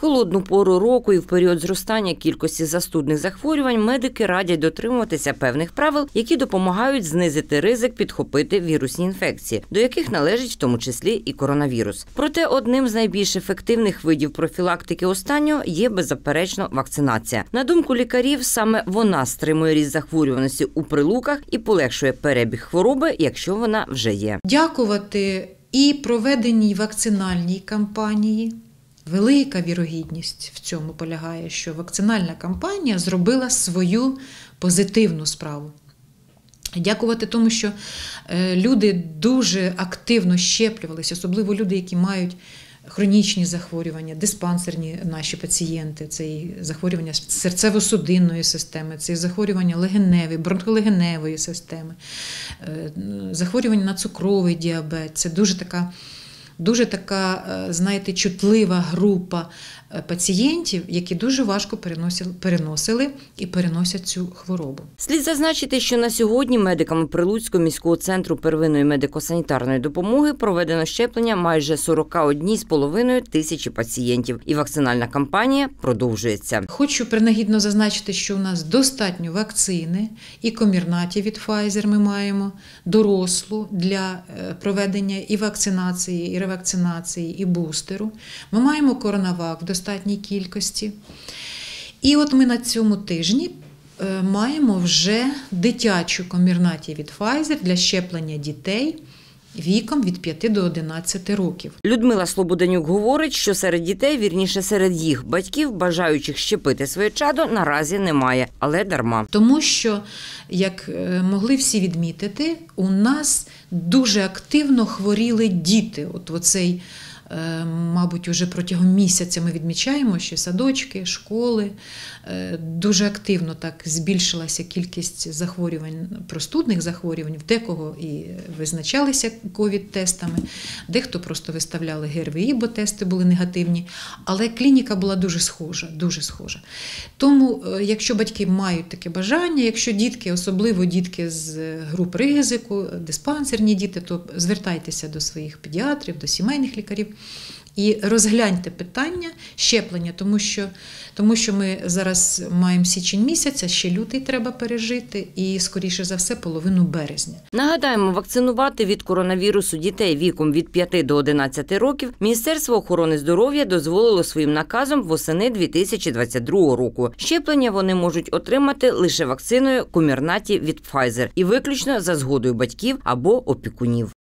Холодну пору року і в період зростання кількості застудних захворювань медики радять дотримуватися певних правил, які допомагають знизити ризик підхопити вірусні інфекції, до яких належить в тому числі і коронавірус. Проте одним з найбільш ефективних видів профілактики останнього є беззаперечно вакцинація. На думку лікарів, саме вона стримує ріст захворюваності у прилуках і полегшує перебіг хвороби, якщо вона вже є. Дякувати і проведеній вакцинальній кампанії. Велика вірогідність в цьому полягає, що вакцинальна кампанія зробила свою позитивну справу. Дякувати тому, що е, люди дуже активно щеплювалися, особливо люди, які мають хронічні захворювання, диспансерні наші пацієнти, це і захворювання серцево-судинної системи, це і захворювання легеневої, бронхолегеневої системи, е, захворювання на цукровий діабет. Це дуже така. Дуже така, е, знаєте, чутлива група е, пацієнтів, які дуже важко переносили, переносили і переносять цю хворобу. Слід зазначити, що на сьогодні медиками Прилуцького міського центру первинної медико-санітарної допомоги проведено щеплення майже 41,5 тисячі пацієнтів, і вакцинальна кампанія продовжується. Хочу принагідно зазначити, що у нас достатньо вакцини і комірнаті від Pfizer ми маємо дорослу для е, проведення і вакцинації, і ревакцинації, і бустеру. Ми маємо коронавак в достатній кількості. І от ми на цьому тижні е, маємо вже дитячу комірнаті від Pfizer для щеплення дітей віком від 5 до 11 років. Людмила Слободенюк говорить, що серед дітей, вірніше серед їх батьків, бажаючих щепити своє чадо, наразі немає, але дарма. Тому що, як е, могли всі відмітити, у нас дуже активно хворіли діти. От оцей, мабуть, уже протягом місяця ми відмічаємо, що садочки, школи е, дуже активно так збільшилася кількість захворювань, простудних захворювань, в декого і визначалися ковід-тестами, дехто просто виставляли ГРВІ, бо тести були негативні. Але клініка була дуже схожа, дуже схожа. Тому, е, якщо батьки мають таке бажання, якщо дітки, особливо дітки з груп ризику, диспансерні діти, то звертайтеся до своїх педіатрів, до сімейних лікарів. І розгляньте питання щеплення, тому що, тому що ми зараз маємо січень місяця, ще лютий треба пережити, і, скоріше за все, половину березня. Нагадаємо, вакцинувати від коронавірусу дітей віком від 5 до 11 років Міністерство охорони здоров'я дозволило своїм наказом восени 2022 року. Щеплення вони можуть отримати лише вакциною комірнаті від Pfizer і виключно за згодою батьків або опікунів.